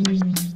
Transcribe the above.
Mm-hmm.